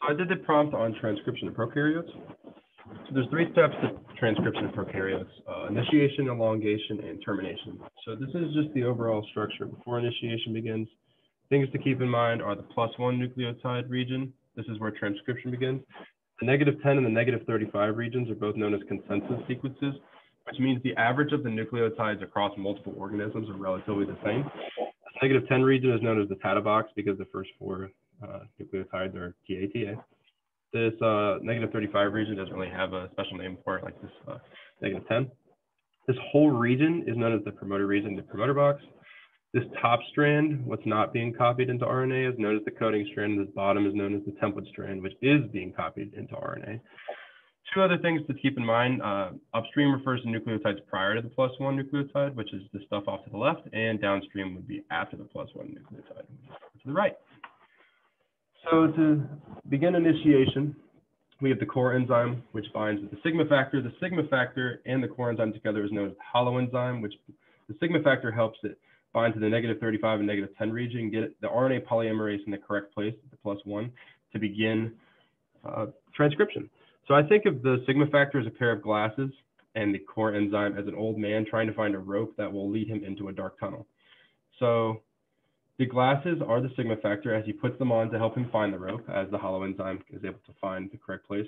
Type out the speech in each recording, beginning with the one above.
So I did the prompt on transcription of prokaryotes. So there's three steps to transcription of prokaryotes, uh, initiation, elongation, and termination. So this is just the overall structure. Before initiation begins, things to keep in mind are the plus one nucleotide region. This is where transcription begins. The negative 10 and the negative 35 regions are both known as consensus sequences, which means the average of the nucleotides across multiple organisms are relatively the same. The negative 10 region is known as the Tata box because the first four uh, nucleotides are TATA. This uh, negative 35 region doesn't really have a special name for it like this uh, negative 10. This whole region is known as the promoter region, the promoter box. This top strand, what's not being copied into RNA, is known as the coding strand. This bottom is known as the template strand, which is being copied into RNA. Two other things to keep in mind. Uh, upstream refers to nucleotides prior to the plus one nucleotide, which is the stuff off to the left, and downstream would be after the plus one nucleotide, to the right. So to begin initiation, we have the core enzyme, which binds with the sigma factor. The sigma factor and the core enzyme together is known as the holoenzyme, which the sigma factor helps it bind to the negative 35 and negative 10 region, get the RNA polymerase in the correct place the plus one to begin uh, transcription. So I think of the sigma factor as a pair of glasses and the core enzyme as an old man trying to find a rope that will lead him into a dark tunnel. So the glasses are the sigma factor as he puts them on to help him find the rope as the holoenzyme is able to find the correct place.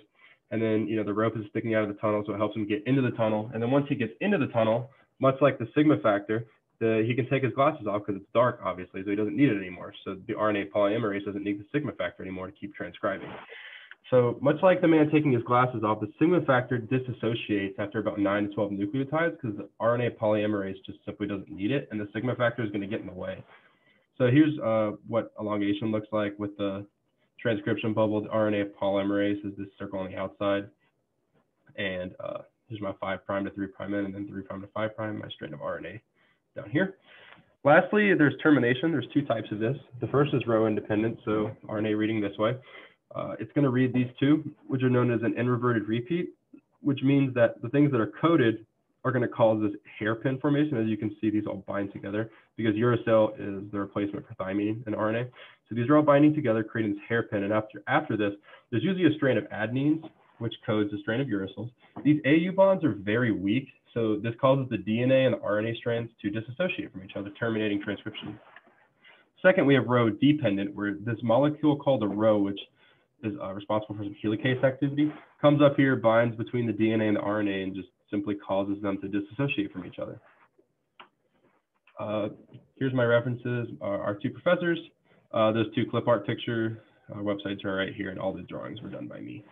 And then, you know, the rope is sticking out of the tunnel, so it helps him get into the tunnel. And then once he gets into the tunnel, much like the sigma factor, the, he can take his glasses off because it's dark, obviously, so he doesn't need it anymore. So the RNA polymerase doesn't need the sigma factor anymore to keep transcribing. So much like the man taking his glasses off, the sigma factor disassociates after about 9 to 12 nucleotides because the RNA polymerase just simply doesn't need it, and the sigma factor is going to get in the way. So here's uh, what elongation looks like with the transcription bubble. The RNA polymerase is this circle on the outside. And uh, here's my 5 to 3 end, and then 3 to 5 my strand of RNA down here. Lastly, there's termination. There's two types of this. The first is rho independent, so RNA reading this way. Uh, it's going to read these two, which are known as an inverted repeat, which means that the things that are coded are going to cause this hairpin formation. As you can see, these all bind together because uracil is the replacement for thymine in RNA. So these are all binding together, creating this hairpin. And after, after this, there's usually a strand of adenines, which codes a strand of uracils. These AU bonds are very weak, so this causes the DNA and the RNA strands to disassociate from each other, terminating transcription. Second, we have rho dependent, where this molecule called a rho, which is uh, responsible for some helicase activity, comes up here, binds between the DNA and the RNA, and just simply causes them to disassociate from each other. Uh, here's my references, our, two professors. Uh, those two clip art picture uh, websites are right here, and all the drawings were done by me.